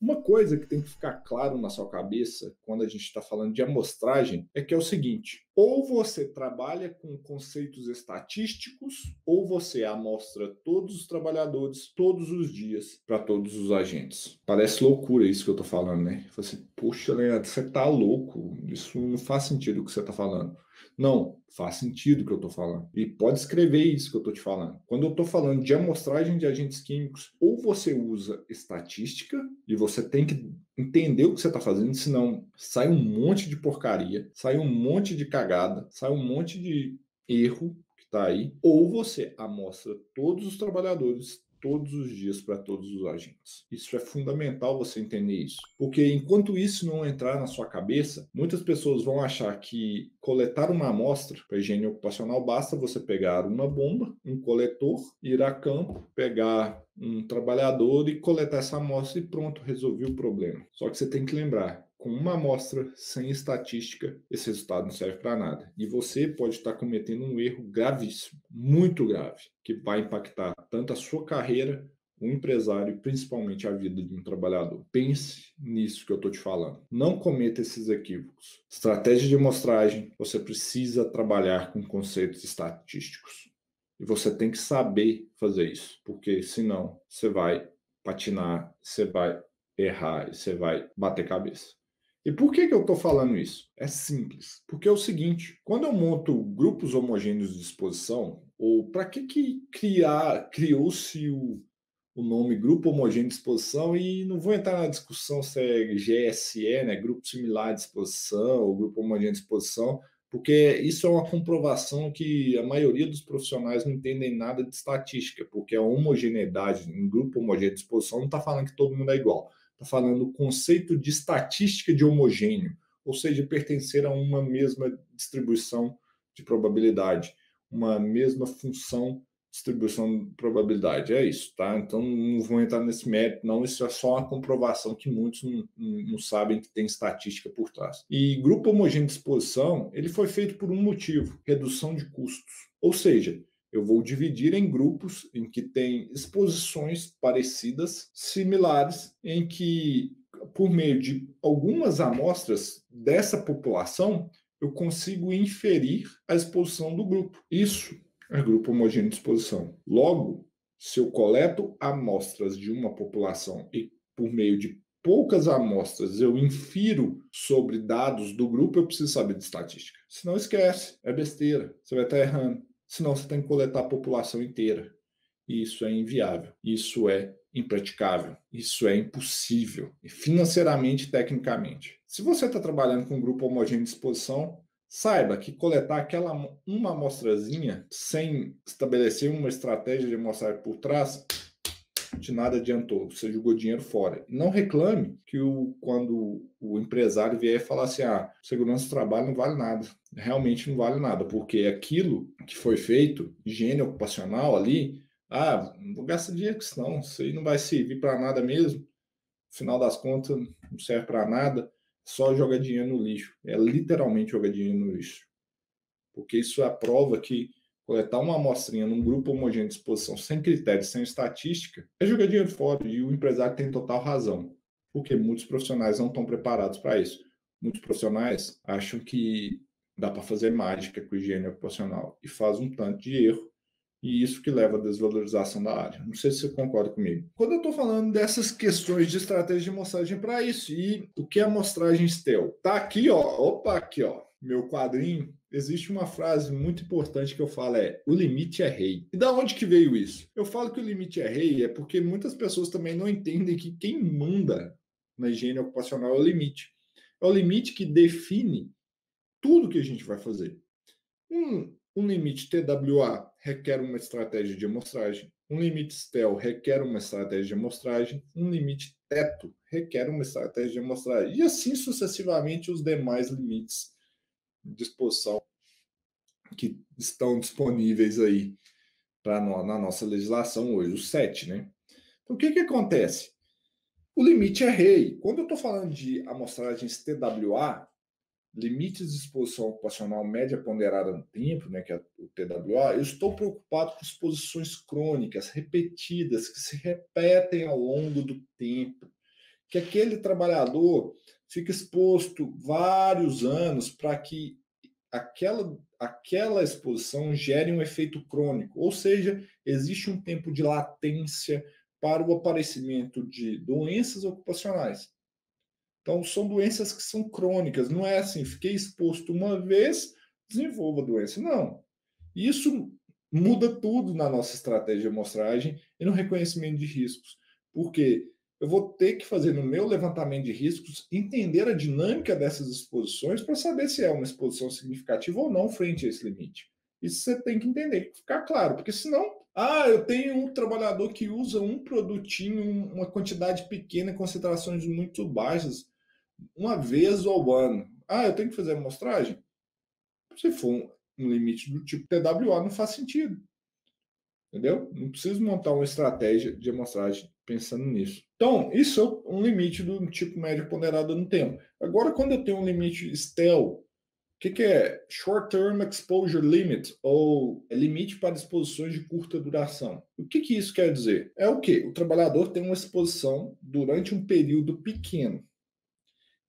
Uma coisa que tem que ficar claro na sua cabeça quando a gente está falando de amostragem é que é o seguinte: ou você trabalha com conceitos estatísticos, ou você amostra todos os trabalhadores todos os dias para todos os agentes. Parece loucura isso que eu estou falando, né? Você, poxa, Leandro, você está louco. Isso não faz sentido o que você está falando. Não, faz sentido o que eu estou falando. E pode escrever isso que eu estou te falando. Quando eu estou falando de amostragem de agentes químicos, ou você usa estatística e você tem que entender o que você está fazendo, senão sai um monte de porcaria, sai um monte de cagada, sai um monte de erro que está aí, ou você amostra todos os trabalhadores todos os dias para todos os agentes. Isso é fundamental você entender isso, porque enquanto isso não entrar na sua cabeça, muitas pessoas vão achar que coletar uma amostra para higiene ocupacional basta você pegar uma bomba, um coletor, ir a campo, pegar um trabalhador e coletar essa amostra e pronto, resolvi o problema. Só que você tem que lembrar, com uma amostra sem estatística, esse resultado não serve para nada. E você pode estar cometendo um erro gravíssimo, muito grave, que vai impactar tanto a sua carreira, o empresário principalmente a vida de um trabalhador. Pense nisso que eu estou te falando. Não cometa esses equívocos. Estratégia de amostragem, você precisa trabalhar com conceitos estatísticos. E você tem que saber fazer isso, porque senão você vai patinar, você vai errar você vai bater cabeça. E por que, que eu estou falando isso? É simples. Porque é o seguinte: quando eu monto grupos homogêneos de exposição, ou para que, que criar, criou-se o, o nome Grupo Homogêneo de Exposição, e não vou entrar na discussão se é GSE, né, Grupo Similar de Exposição, ou Grupo Homogêneo de Exposição, porque isso é uma comprovação que a maioria dos profissionais não entendem nada de estatística, porque a homogeneidade em grupo homogêneo de exposição não está falando que todo mundo é igual está falando o conceito de estatística de homogêneo, ou seja, pertencer a uma mesma distribuição de probabilidade, uma mesma função distribuição de probabilidade. É isso, tá? Então não vou entrar nesse mérito, não. Isso é só uma comprovação que muitos não, não, sabem que tem estatística por trás. E grupo homogêneo de exposição, ele foi feito por um motivo: redução de custos. Ou seja, eu vou dividir em grupos em que tem exposições parecidas, similares, em que, por meio de algumas amostras dessa população, eu consigo inferir a exposição do grupo. Isso é grupo homogêneo de exposição. Logo, se eu coleto amostras de uma população e, por meio de poucas amostras, eu infiro sobre dados do grupo, eu preciso saber de estatística. Se não esquece, é besteira, você vai estar errando senão você tem que coletar a população inteira. E isso é inviável, isso é impraticável, isso é impossível, financeiramente e tecnicamente. Se você está trabalhando com um grupo homogêneo de exposição, saiba que coletar aquela uma amostrazinha sem estabelecer uma estratégia de amostragem por trás de nada adiantou, você jogou dinheiro fora. Não reclame que o, quando o empresário vier falar assim, ah, segurança do trabalho não vale nada. Realmente não vale nada, porque aquilo que foi feito, higiene ocupacional ali, ah, não vou gastar dinheiro com isso não, isso aí não vai servir para nada mesmo. Final das contas, não serve para nada, só joga dinheiro no lixo. É literalmente jogar dinheiro no lixo. Porque isso é a prova que coletar uma amostrinha num grupo homogêneo de exposição sem critérios, sem estatística, é jogar dinheiro fora e o empresário tem total razão, porque muitos profissionais não estão preparados para isso. Muitos profissionais acham que dá para fazer mágica com higiene ocupacional e faz um tanto de erro e isso que leva à desvalorização da área. Não sei se você concorda comigo. Quando eu estou falando dessas questões de estratégia de amostragem para isso, e o que é amostragem STEL? Tá aqui, ó, opa, aqui, ó, meu quadrinho existe uma frase muito importante que eu falo é o limite é rei. E da onde que veio isso? Eu falo que o limite é rei é porque muitas pessoas também não entendem que quem manda na higiene ocupacional é o limite. É o limite que define tudo que a gente vai fazer. Um, um limite TWA requer uma estratégia de amostragem. Um limite STEL requer uma estratégia de amostragem. Um limite teto requer uma estratégia de amostragem. E assim sucessivamente os demais limites disposição que estão disponíveis aí para na nossa legislação hoje, o 7, né? Então, o que, que acontece? O limite é rei. Quando eu estou falando de amostragens TWA, limites de exposição ocupacional média ponderada no tempo, né, que é o TWA, eu estou preocupado com exposições crônicas, repetidas, que se repetem ao longo do tempo, que aquele trabalhador fica exposto vários anos para que aquela, aquela exposição gere um efeito crônico, ou seja, existe um tempo de latência para o aparecimento de doenças ocupacionais. Então, são doenças que são crônicas, não é assim, fiquei exposto uma vez, desenvolva a doença. Não. Isso muda tudo na nossa estratégia de amostragem e no reconhecimento de riscos. Porque eu vou ter que fazer no meu levantamento de riscos, entender a dinâmica dessas exposições para saber se é uma exposição significativa ou não frente a esse limite. Isso você tem que entender, ficar claro, porque senão, ah, eu tenho um trabalhador que usa um produtinho, uma quantidade pequena, concentrações muito baixas, uma vez ao ano. Ah, eu tenho que fazer amostragem? Se for um limite do tipo TWA, não faz sentido. Entendeu? Não preciso montar uma estratégia de amostragem pensando nisso. Então, isso é um limite do tipo médio ponderado no tempo. Agora, quando eu tenho um limite STEL, o que, que é? Short Term Exposure Limit, ou limite para exposições de curta duração. O que, que isso quer dizer? É o que? O trabalhador tem uma exposição durante um período pequeno.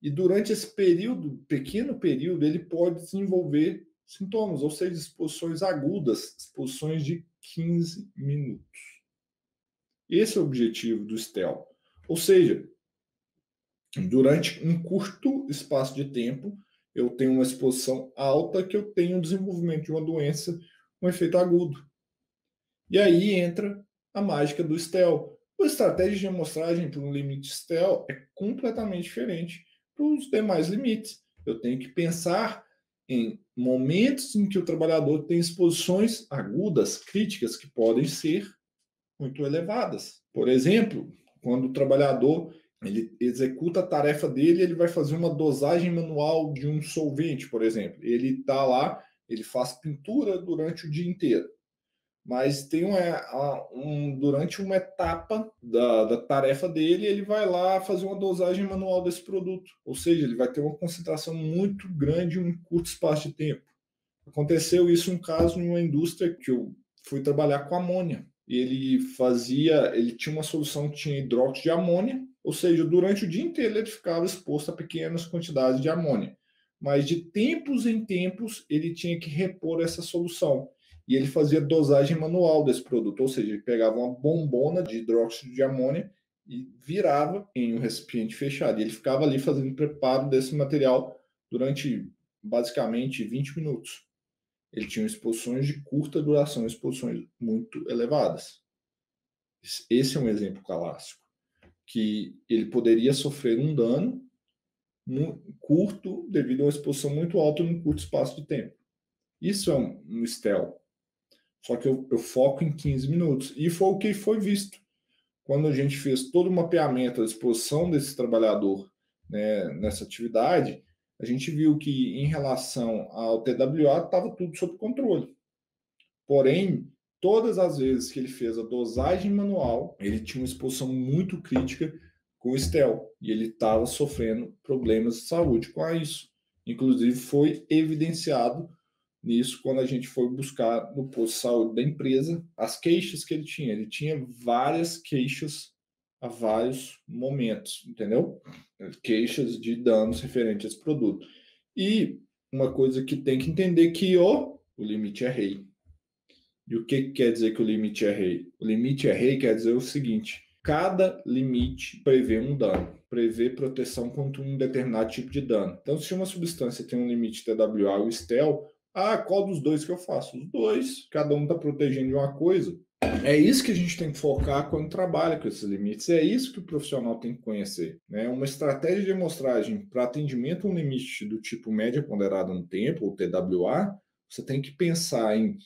E durante esse período, pequeno período, ele pode desenvolver sintomas, ou seja, exposições agudas, exposições de 15 minutos. Esse é o objetivo do STEL. Ou seja, durante um curto espaço de tempo, eu tenho uma exposição alta que eu tenho o desenvolvimento de uma doença com efeito agudo. E aí entra a mágica do STEL. A estratégia de amostragem para um limite STEL é completamente diferente dos demais limites. Eu tenho que pensar em momentos em que o trabalhador tem exposições agudas, críticas, que podem ser muito elevadas. Por exemplo, quando o trabalhador ele executa a tarefa dele, ele vai fazer uma dosagem manual de um solvente, por exemplo. Ele está lá, ele faz pintura durante o dia inteiro mas tem um, um, durante uma etapa da, da tarefa dele, ele vai lá fazer uma dosagem manual desse produto. Ou seja, ele vai ter uma concentração muito grande em um curto espaço de tempo. Aconteceu isso um caso em uma indústria que eu fui trabalhar com amônia. Ele fazia, ele tinha uma solução que tinha hidróxido de amônia, ou seja, durante o dia inteiro ele ficava exposto a pequenas quantidades de amônia. Mas de tempos em tempos ele tinha que repor essa solução e ele fazia dosagem manual desse produto, ou seja, ele pegava uma bombona de hidróxido de amônia e virava em um recipiente fechado. E ele ficava ali fazendo preparo desse material durante basicamente 20 minutos. Ele tinha exposições de curta duração, exposições muito elevadas. Esse é um exemplo clássico, que ele poderia sofrer um dano curto devido a uma exposição muito alta num curto espaço de tempo. Isso é um, um STEL, só que eu, eu foco em 15 minutos. E foi o que foi visto. Quando a gente fez todo o mapeamento, a exposição desse trabalhador né, nessa atividade, a gente viu que em relação ao TWA estava tudo sob controle. Porém, todas as vezes que ele fez a dosagem manual, ele tinha uma exposição muito crítica com o STEL e ele estava sofrendo problemas de saúde com isso. Inclusive, foi evidenciado nisso quando a gente foi buscar no posto de saúde da empresa as queixas que ele tinha. Ele tinha várias queixas a vários momentos, entendeu? Queixas de danos referentes a esse produto. E uma coisa que tem que entender que o, o limite é rei. E o que quer dizer que o limite é rei? O limite é rei quer dizer o seguinte: cada limite prevê um dano, prevê proteção contra um determinado tipo de dano. Então, se uma substância tem um limite TWA ou STEL, ah, qual dos dois que eu faço? Os dois. Cada um está protegendo de uma coisa. É isso que a gente tem que focar quando trabalha com esses limites. É isso que o profissional tem que conhecer. Né? Uma estratégia de amostragem para atendimento a um limite do tipo média ponderada no tempo, ou TWA, você tem que pensar em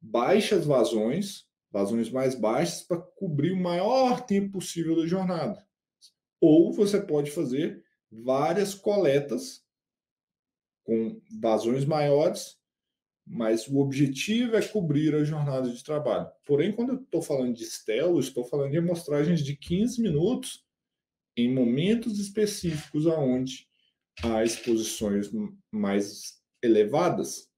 baixas vazões, vazões mais baixas, para cobrir o maior tempo possível da jornada. Ou você pode fazer várias coletas com vazões maiores mas o objetivo é cobrir a jornada de trabalho. Porém, quando eu estou falando de Stelo, estou falando de amostragens de 15 minutos em momentos específicos aonde há exposições mais elevadas,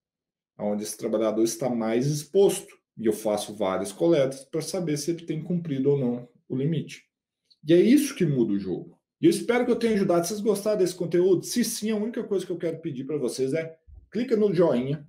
onde esse trabalhador está mais exposto. E eu faço várias coletas para saber se ele tem cumprido ou não o limite. E é isso que muda o jogo. E eu espero que eu tenha ajudado. Vocês gostaram desse conteúdo, se sim, a única coisa que eu quero pedir para vocês é clica no joinha,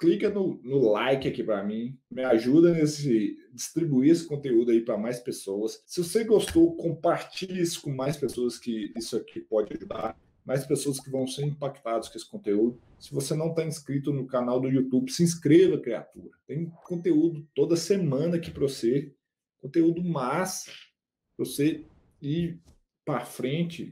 clica no, no like aqui para mim, me ajuda nesse distribuir esse conteúdo aí para mais pessoas. Se você gostou, compartilhe isso com mais pessoas que isso aqui pode ajudar, mais pessoas que vão ser impactadas com esse conteúdo. Se você não está inscrito no canal do YouTube, se inscreva, criatura. Tem conteúdo toda semana aqui para você, conteúdo massa, para você ir para frente